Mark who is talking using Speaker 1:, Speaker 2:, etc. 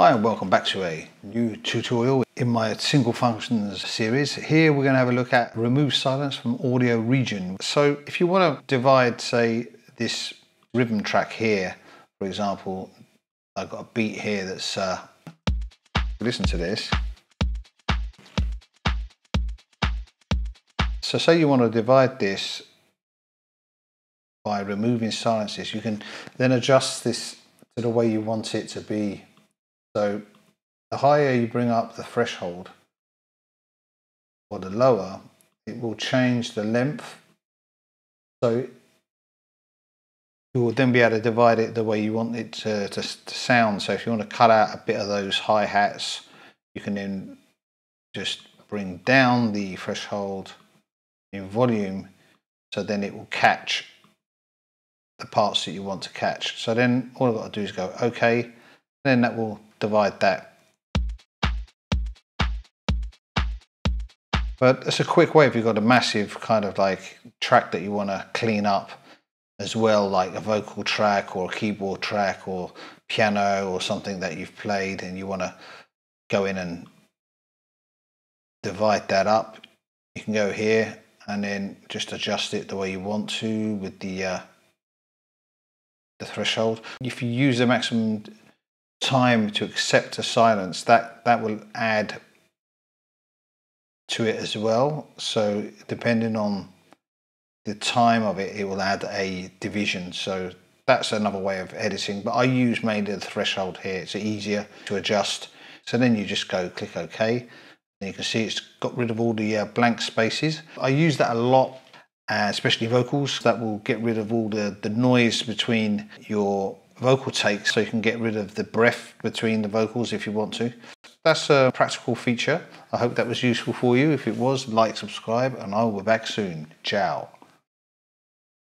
Speaker 1: Hi and welcome back to a new tutorial in my single functions series. Here we're going to have a look at remove silence from audio region. So if you want to divide say this rhythm track here, for example, I've got a beat here that's, uh, listen to this. So say you want to divide this by removing silences, you can then adjust this to the way you want it to be so the higher you bring up the threshold or the lower, it will change the length. So you will then be able to divide it the way you want it to, to, to sound. So if you want to cut out a bit of those hi-hats, you can then just bring down the threshold in volume so then it will catch the parts that you want to catch. So then all I've got to do is go OK, then that will divide that. But it's a quick way if you've got a massive kind of like track that you want to clean up as well, like a vocal track or a keyboard track or piano or something that you've played and you want to go in and divide that up. You can go here and then just adjust it the way you want to with the uh, the threshold. If you use the maximum time to accept a silence, that, that will add to it as well. So depending on the time of it, it will add a division. So that's another way of editing, but I use mainly the threshold here. It's easier to adjust. So then you just go click OK. And you can see it's got rid of all the uh, blank spaces. I use that a lot, uh, especially vocals. That will get rid of all the, the noise between your vocal takes so you can get rid of the breath between the vocals if you want to. That's a practical feature. I hope that was useful for you. If it was, like, subscribe, and I will be back soon. Ciao.